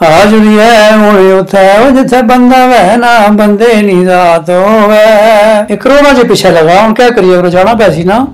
ਹਾਜ਼ਰੀ ਹੈ ਹੁਣ ਉਥੇ ਉਹ ਜਿੱਥੇ ਬੰਦਾ ਵੈ ਨਾ ਬੰਦੇ ਨੀ ਰਾਤ ਹੋਵੇ ਇਹ ਕਰੋਨਾ ਜੇ ਪਿੱਛੇ ਲਗਾ ਹੁਣ ਕਿਆ ਕਰੀਏ ਉਹ ਜਾਣਾ ਪਿਆ ਸੀ ਨਾ